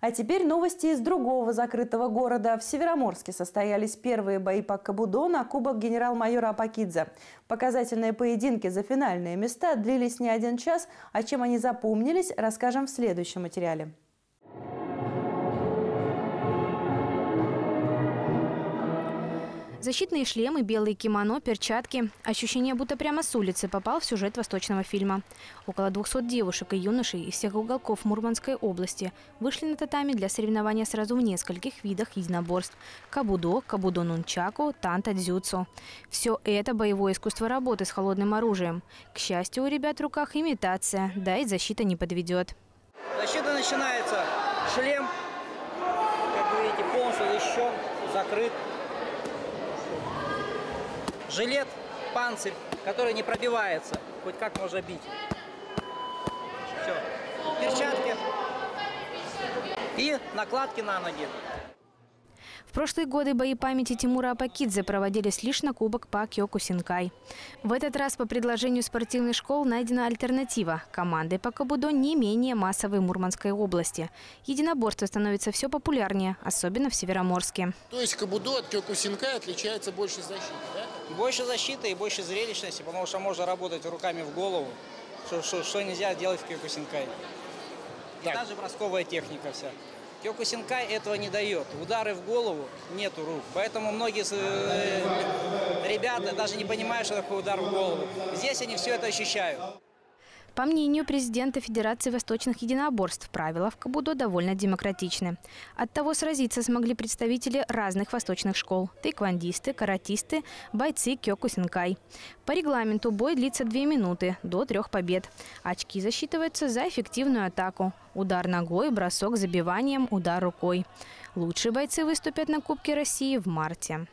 А теперь новости из другого закрытого города. В Североморске состоялись первые бои по кабудо на Кубок генерал-майора Апакидзе. Показательные поединки за финальные места длились не один час, а чем они запомнились, расскажем в следующем материале. Защитные шлемы, белые кимоно, перчатки. Ощущение, будто прямо с улицы попал в сюжет восточного фильма. Около 200 девушек и юношей из всех уголков Мурманской области вышли на татами для соревнования сразу в нескольких видах единоборств. Кабудо, кабудо-нунчаку, танта-дзюцу. Все это боевое искусство работы с холодным оружием. К счастью, у ребят в руках имитация, да и защита не подведет. Защита начинается. Шлем, как вы видите, полностью защищен, закрыт жилет, панцирь, который не пробивается, хоть как можно бить. Все. Перчатки и накладки на ноги. В прошлые годы бои памяти Тимура Апакидзе проводились лишь на кубок по Кёкусинкай. В этот раз по предложению спортивных школ найдена альтернатива – команды по кабудо не менее массовой Мурманской области. Единоборство становится все популярнее, особенно в Североморске. То есть кабудо от Кёкусинкай отличается больше защиты, да? Больше защиты и больше зрелищности, потому что можно работать руками в голову, что, что, что нельзя делать в Кёкусинкай. И так. даже бросковая техника вся. Кёкусинкай этого не дает. Удары в голову нету рук. Поэтому многие э, ребята даже не понимают, что такое удар в голову. Здесь они все это ощущают. По мнению президента Федерации восточных единоборств, правила в Кабудо довольно демократичны. Оттого сразиться смогли представители разных восточных школ – тайквандисты, каратисты, бойцы кёкусинкай. По регламенту бой длится две минуты, до трех побед. Очки засчитываются за эффективную атаку. Удар ногой, бросок забиванием, удар рукой. Лучшие бойцы выступят на Кубке России в марте.